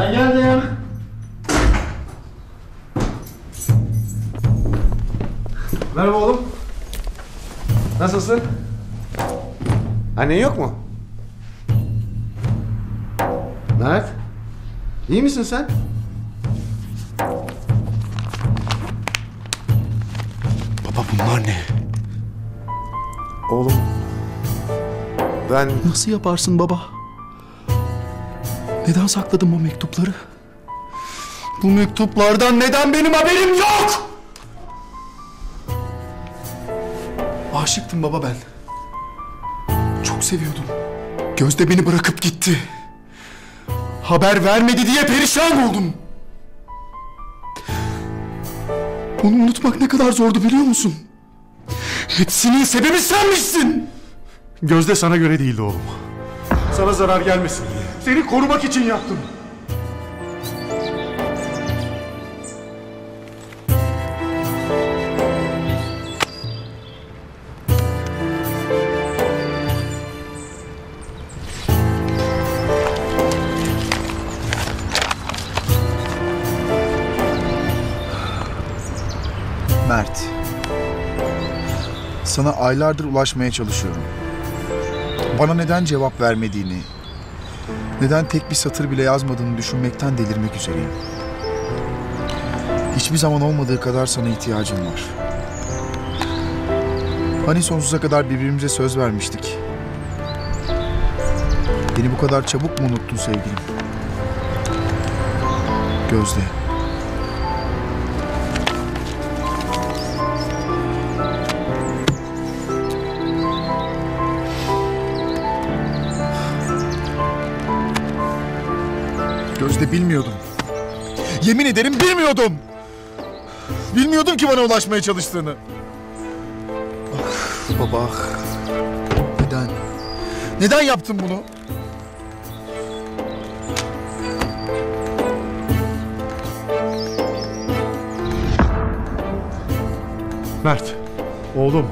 Ben geldim. Merhaba oğlum. Nasılsın? Annen yok mu? Mert. İyi misin sen? Baba bunlar ne? Oğlum. Ben Nasıl yaparsın baba? Neden sakladın bu mektupları? Bu mektuplardan neden benim haberim yok? Aşıktım baba ben. Çok seviyordum. Gözde beni bırakıp gitti. Haber vermedi diye perişan oldum. Onu unutmak ne kadar zordu biliyor musun? Hepsinin sebebi senmişsin. Gözde sana göre değildi oğlum. Sana zarar gelmesin diye. Seni korumak için yaptım. Mert. Sana aylardır ulaşmaya çalışıyorum. Bana neden cevap vermediğini, neden tek bir satır bile yazmadığını düşünmekten delirmek üzereyim. Hiçbir zaman olmadığı kadar sana ihtiyacım var. Hani sonsuza kadar birbirimize söz vermiştik. Beni bu kadar çabuk mu unuttun sevgilim? Gözde. Gözde bilmiyordum. Yemin ederim bilmiyordum. Bilmiyordum ki bana ulaşmaya çalıştığını. Ah baba. ah. Neden? Neden yaptın bunu? Mert. Oğlum.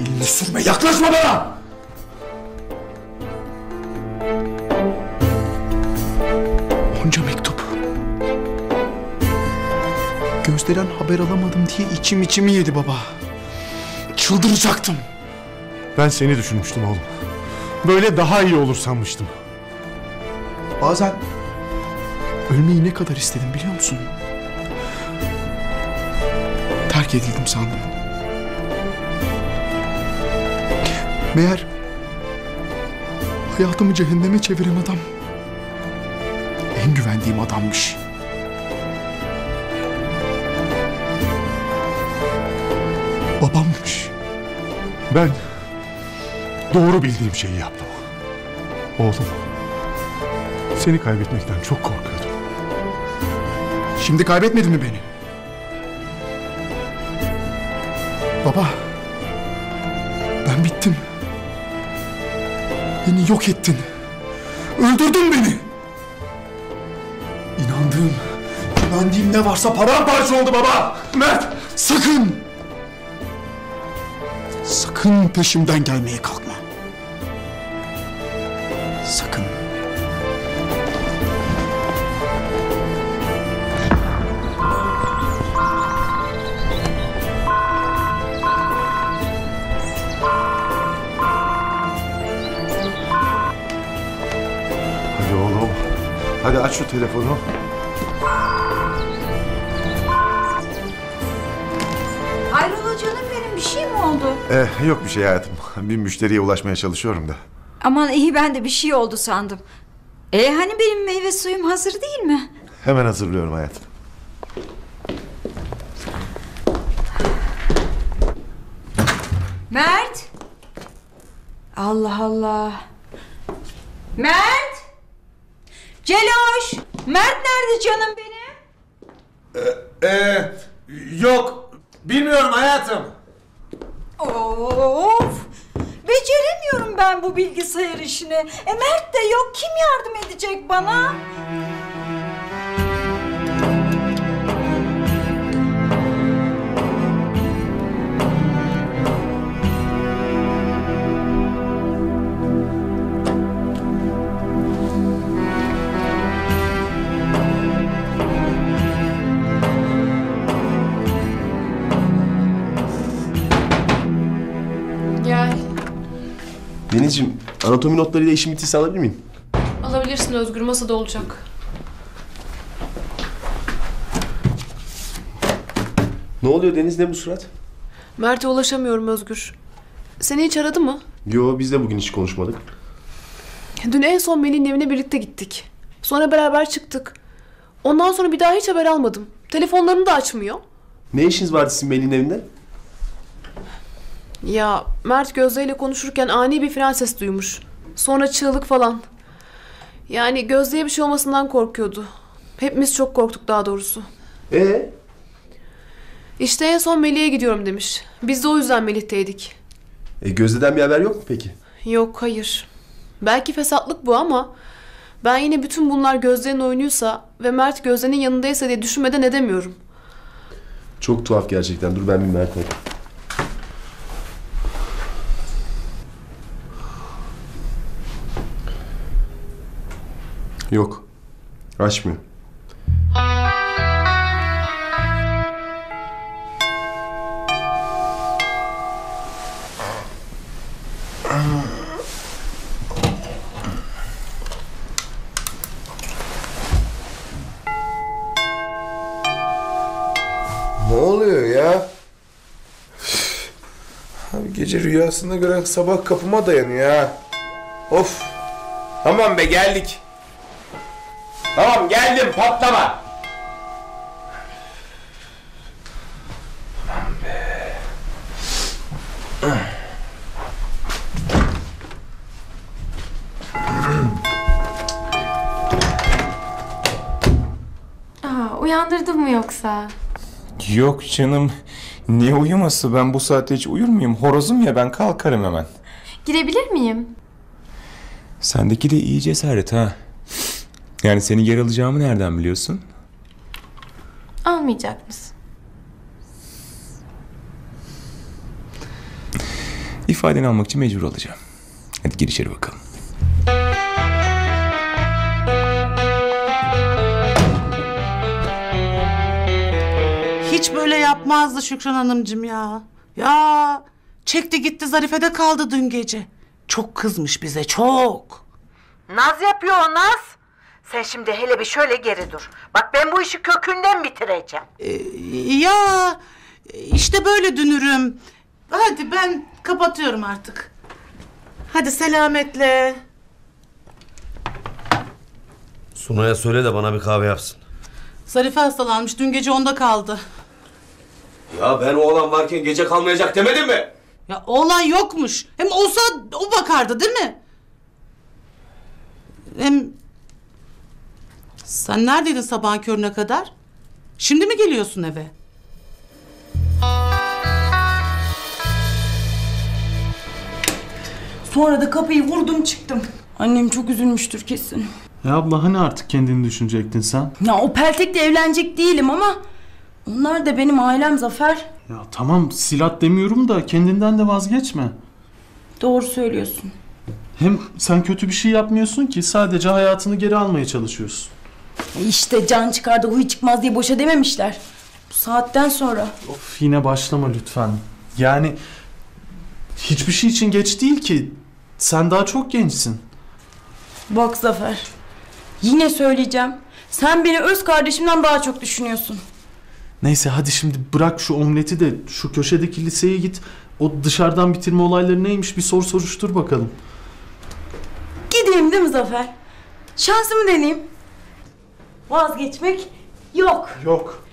Elini sürme yaklaşma bana! Gözde'den haber alamadım diye içim içimi yedi baba. Çıldıracaktım. Ben seni düşünmüştüm oğlum. Böyle daha iyi olur sanmıştım. Bazen ölmeyi ne kadar istedim biliyor musun? Terk edildim sandım. Meğer hayatımı cehenneme çeviren adam en güvendiğim adammış. Babammış. Ben doğru bildiğim şeyi yaptım. Oğlum. Seni kaybetmekten çok korkuyordum. Şimdi kaybetmedin mi beni? Baba. Ben bittim. Beni yok ettin. Öldürdün beni. İnandığım, güvendiğim ne varsa paramparça oldu baba. Mert sakın. Sakın peşimden gelmeye kalkma. Sakın. Hadi oğlum. Hadi aç şu telefonu. Eh, yok bir şey hayatım. Bir müşteriye ulaşmaya çalışıyorum da. Aman iyi ben de bir şey oldu sandım. E hani benim meyve suyum hazır değil mi? Hemen hazırlıyorum hayatım. Mert. Allah Allah. Mert. Celoş. Mert nerede canım benim? Ee, yok. Bilmiyorum hayatım. Of. Beceremiyorum ben bu bilgisayar işini. E Mert de yok. Kim yardım edecek bana? Denizciğim anatomi notlarıyla işim bittiyse alabilir miyim? Alabilirsin Özgür masada olacak. Ne oluyor Deniz ne bu surat? Mert'e ulaşamıyorum Özgür. Seni hiç aradı mı? Yo biz de bugün hiç konuşmadık. Dün en son Melih'in evine birlikte gittik. Sonra beraber çıktık. Ondan sonra bir daha hiç haber almadım. Telefonlarını da açmıyor. Ne işiniz vardı sizin Melih'in evinde? Ya Mert Gözde ile konuşurken ani bir fren sesi duymuş. Sonra çığlık falan. Yani Gözde'ye bir şey olmasından korkuyordu. Hepimiz çok korktuk daha doğrusu. Ee? İşte en son Melih'e gidiyorum demiş. Biz de o yüzden Melih'teydik. E, Gözde'den bir haber yok mu peki? Yok hayır. Belki fesatlık bu ama ben yine bütün bunlar Gözde'nin oyunuysa ve Mert Gözde'nin yanındaysa diye düşünmeden edemiyorum. Çok tuhaf gerçekten. Dur ben bir Mert'e. Yok. Açmıyor. Ne oluyor ya? Abi gece rüyasında gören sabah kapıma dayanıyor ha. Of. Tamam be geldik. Tamam geldim patlama. Aa, uyandırdın mı yoksa? Yok canım. Ne uyuması? Ben bu saatte hiç uyur muyum? Horozum ya ben kalkarım hemen. Girebilir miyim? Sendeki de iyi cesaret ha. Yani seni geri alacağımı nereden biliyorsun? Almayacak mısın? İfadeni almak için mecbur olacağım. Hadi gir içeri bakalım. Hiç böyle yapmazdı Şükran Hanımcığım ya. Ya çekti gitti Zarife'de kaldı dün gece. Çok kızmış bize çok. Naz yapıyor o Naz. Sen şimdi hele bir şöyle geri dur. Bak ben bu işi kökünden bitireceğim. Ee, ya işte böyle dünürüm. Hadi ben kapatıyorum artık. Hadi selametle. Sunay'a söyle de bana bir kahve yapsın. Zarife hastalanmış dün gece onda kaldı. Ya ben oğlan varken gece kalmayacak demedim mi? Ya oğlan yokmuş. Hem olsa o bakardı değil mi? Hem sen neredeydin sabahın körüne kadar? Şimdi mi geliyorsun eve? Sonra da kapıyı vurdum çıktım. Annem çok üzülmüştür kesin. Ya abla hani artık kendini düşünecektin sen? Ya o peltekle evlenecek değilim ama... Onlar da benim ailem Zafer. Ya tamam silat demiyorum da kendinden de vazgeçme. Doğru söylüyorsun. Hem sen kötü bir şey yapmıyorsun ki sadece hayatını geri almaya çalışıyorsun. E İşte can çıkardı huy çıkmaz diye boşa dememişler. Bu saatten sonra. Of yine başlama lütfen. Yani hiçbir şey için geç değil ki. Sen daha çok gençsin. Bak Zafer. Yine söyleyeceğim. Sen beni öz kardeşimden daha çok düşünüyorsun. Neyse hadi şimdi bırak şu omleti de şu köşedeki liseye git. O dışarıdan bitirme olayları neymiş bir sor soruştur bakalım. Gideyim değil mi Zafer? Şansımı deneyeyim. Vazgeçmek yok. Yok.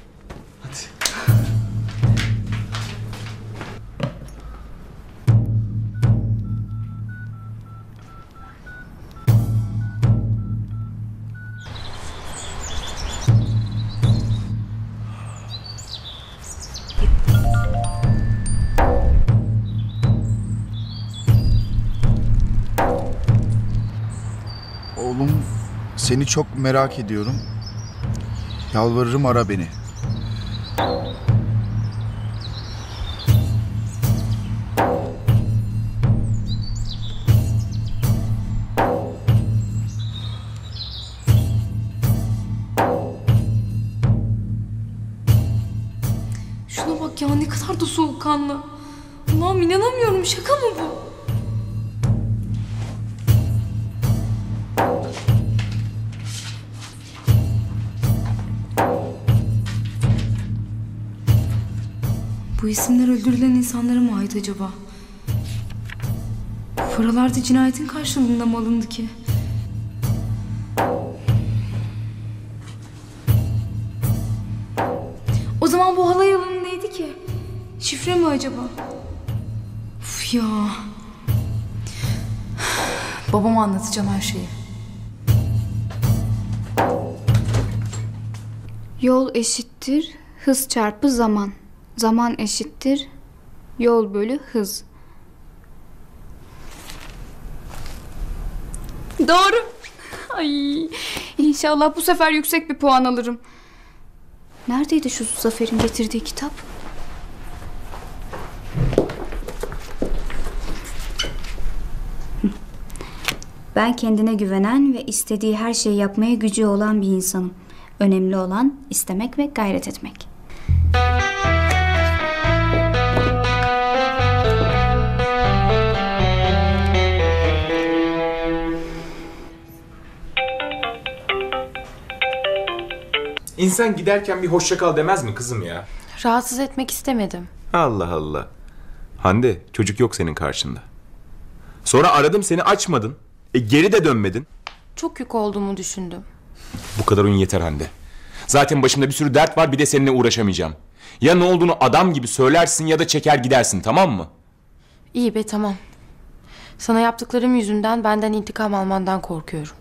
Oğlum seni çok merak ediyorum. Yalvarırım ara beni. Öldürülen insanlara mı ait acaba? Bu paralar da cinayetin karşılığında mı alındı ki? O zaman bu halay alanı neydi ki? Şifre mi acaba? Uf ya. Babama anlatacağım her şeyi. Yol eşittir hız çarpı zaman. Zaman eşittir yol bölü hız. Doğru. Ay, inşallah bu sefer yüksek bir puan alırım. Neredeydi şu Zafer'in getirdiği kitap? Ben kendine güvenen ve istediği her şeyi yapmaya gücü olan bir insanım. Önemli olan istemek ve gayret etmek. İnsan giderken bir hoşça kal demez mi kızım ya? Rahatsız etmek istemedim. Allah Allah. Hande çocuk yok senin karşında. Sonra aradım seni açmadın. E geri de dönmedin. Çok yük olduğumu düşündüm. Bu kadar oyun yeter Hande. Zaten başımda bir sürü dert var bir de seninle uğraşamayacağım. Ya ne olduğunu adam gibi söylersin ya da çeker gidersin tamam mı? İyi be tamam. Sana yaptıklarım yüzünden benden intikam almandan korkuyorum.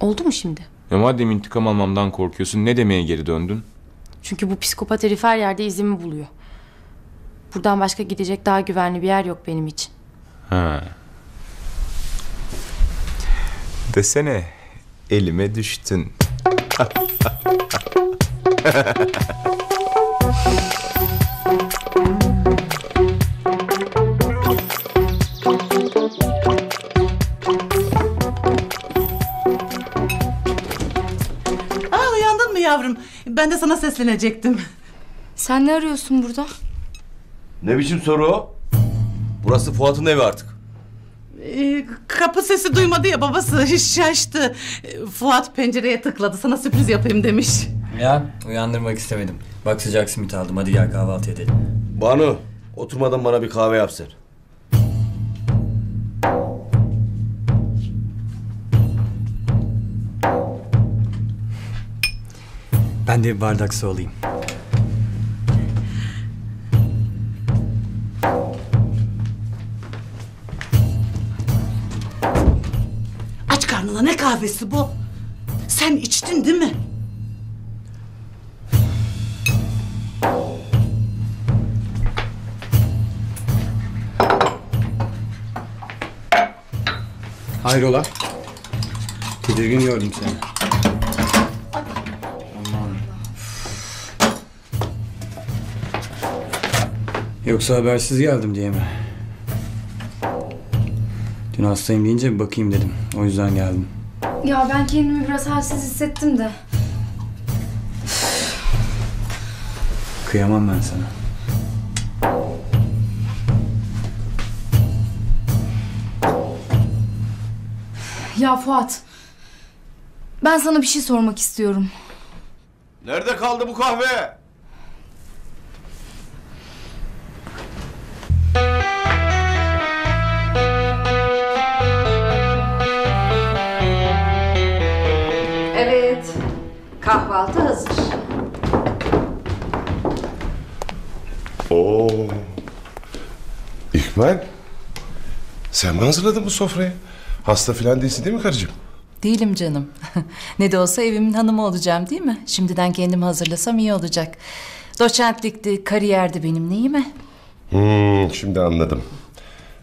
Oldu mu şimdi? Ya madem intikam almamdan korkuyorsun ne demeye geri döndün? Çünkü bu psikopat herif her yerde izimi buluyor. Buradan başka gidecek daha güvenli bir yer yok benim için. Ha. Desene elime düştün. yavrum? Ben de sana seslenecektim. Sen ne arıyorsun burada? Ne biçim soru o? Burası Fuat'ın evi artık. Ee, kapı sesi duymadı ya babası şaştı. Ee, Fuat pencereye tıkladı sana sürpriz yapayım demiş. Ya uyandırmak istemedim. Bak sıcak simit aldım hadi gel kahvaltı edelim. Banu oturmadan bana bir kahve yap sen. Ben de bir bardak su alayım. Aç karnına ne kahvesi bu? Sen içtin değil mi? Hayrola? Tedirgin gördüm seni. Yoksa habersiz geldim diye mi? Dün hastayım deyince bir bakayım dedim. O yüzden geldim. Ya ben kendimi biraz halsiz hissettim de. Kıyamam ben sana. Ya Fuat. Ben sana bir şey sormak istiyorum. Nerede kaldı bu kahve? İkbal. Sen mi hazırladın bu sofrayı? Hasta filan değilsin değil mi karıcığım? Değilim canım. ne de olsa evimin hanımı olacağım değil mi? Şimdiden kendimi hazırlasam iyi olacak. Doçentlikti, kariyerdi benim neyime? Hmm, şimdi anladım.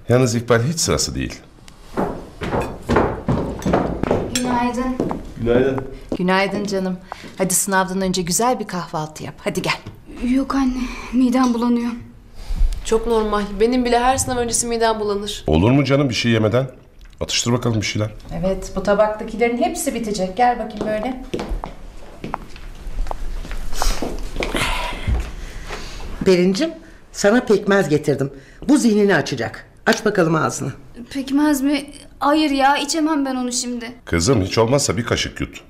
Yalnız İkbal hiç sırası değil. Günaydın. Günaydın. Günaydın canım. Hadi sınavdan önce güzel bir kahvaltı yap. Hadi gel. Yok anne midem bulanıyor. Çok normal. Benim bile her sınav öncesi midem bulanır. Olur mu canım bir şey yemeden? Atıştır bakalım bir şeyler. Evet bu tabaktakilerin hepsi bitecek. Gel bakayım böyle. Berincim sana pekmez getirdim. Bu zihnini açacak. Aç bakalım ağzını. Pekmez mi? Hayır ya içemem ben onu şimdi. Kızım hiç olmazsa bir kaşık yut.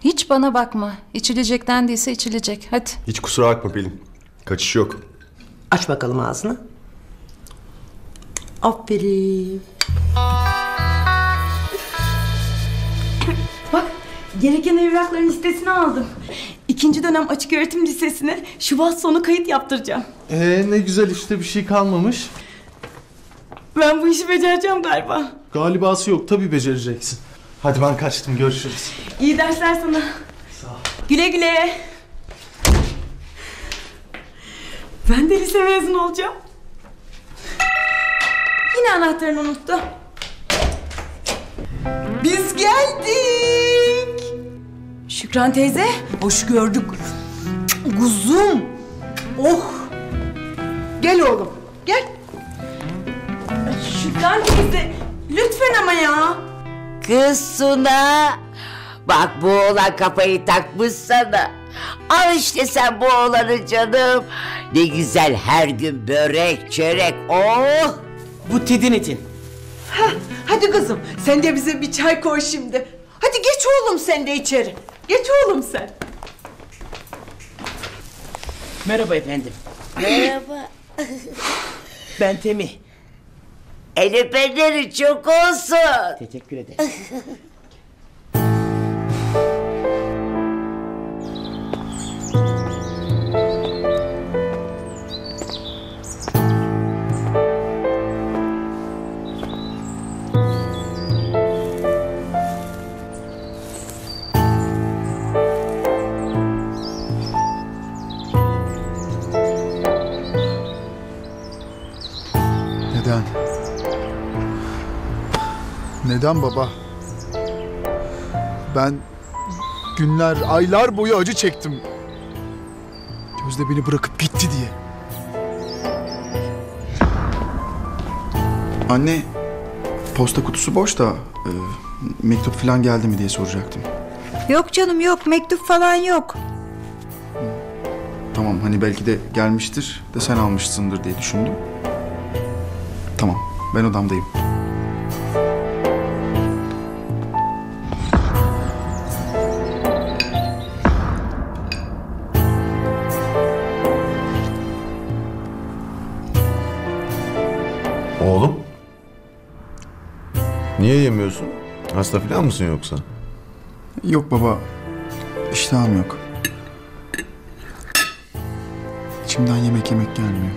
Hiç bana bakma. İçilecekten değilse içilecek. Hadi. Hiç kusura bakma Pelin. Kaçış yok. Aç bakalım ağzını. Aferin. Bak gereken evrakların listesini aldım. İkinci dönem açık öğretim lisesine Şubat sonu kayıt yaptıracağım. Ee, ne güzel işte bir şey kalmamış. Ben bu işi becereceğim galiba. Galibası yok tabii becereceksin. Hadi ben kaçtım görüşürüz. İyi dersler sana. Güle güle. Ben de lise mezunu olacağım. Yine anahtarını unuttu. Biz geldik. Şükran teyze, hoş gördük. Kuzum. Oh. Gel oğlum. Gel. Şükran teyze, lütfen ama ya. Kız Suna. Bak bu oğlan kafayı takmış sana. Al işte sen bu oğlanı canım. Ne güzel her gün börek, çörek. Oh! Bu Tedin etin. Hadi kızım sen de bize bir çay koy şimdi. Hadi geç oğlum sen de içeri. Geç oğlum sen. Merhaba efendim. Merhaba. Ben Temi. El öpenleri çok olsun. Teşekkür ederim. Neden baba? Ben günler, aylar boyu acı çektim. Gözde beni bırakıp gitti diye. Anne, posta kutusu boş da e, mektup falan geldi mi diye soracaktım. Yok canım yok mektup falan yok. Tamam hani belki de gelmiştir de sen almışsındır diye düşündüm. Tamam ben odamdayım. Niye yemiyorsun? Hasta falan mısın yoksa? Yok baba iştahım yok. İçimden yemek yemek gelmiyor.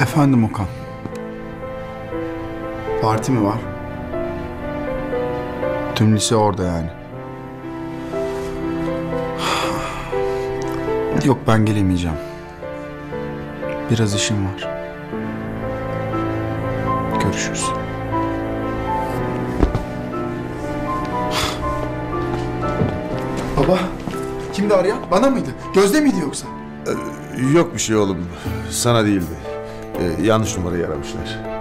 Efendim Okan. Parti mi var? Tüm lise orada yani. Yok ben gelemeyeceğim. Biraz işim var. Görüşürüz. Baba, kimdi arayan? Bana mıydı? Gözde miydi yoksa? Yok bir şey oğlum. Sana değildi. Ee, yanlış numarayı aramışlar.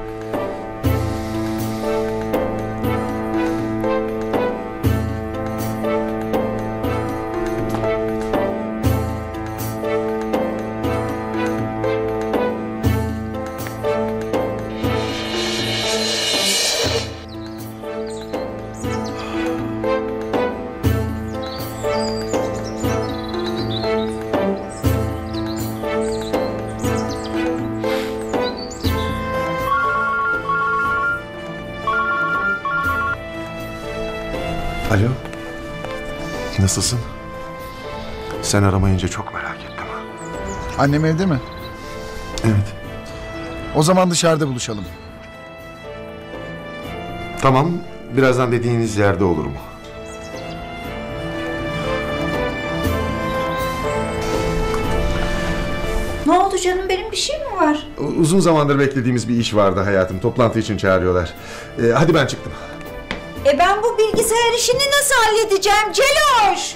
Nasılsın? Sen aramayınca çok merak ettim. Annem evde mi? Evet. O zaman dışarıda buluşalım. Tamam. Birazdan dediğiniz yerde olur mu? Ne oldu canım benim bir şey mi var? U- Uzun zamandır beklediğimiz bir iş vardı hayatım. Toplantı için çağırıyorlar. Ee, hadi ben çıktım. E ben bu bilgisayar işini nasıl halledeceğim Celoş?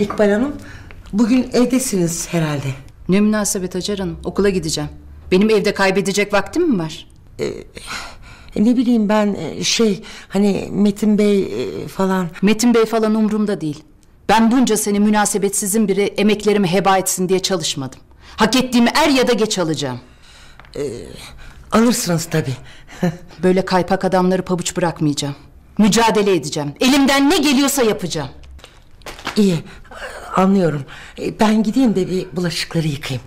İkbal Hanım, bugün evdesiniz herhalde. Ne münasebet Hacer Hanım okula gideceğim. Benim evde kaybedecek vaktim mi var? Ee, E, ne bileyim ben e, şey hani Metin Bey e, falan. Metin Bey falan umurumda değil. Ben bunca sene münasebetsizin biri emeklerimi heba etsin diye çalışmadım. Hak ettiğimi er ya da geç alacağım. alırsınız tabii. Böyle kaypak adamları pabuç bırakmayacağım. Mücadele edeceğim. Elimden ne geliyorsa yapacağım. İyi anlıyorum. E, ben gideyim de bir bulaşıkları yıkayayım.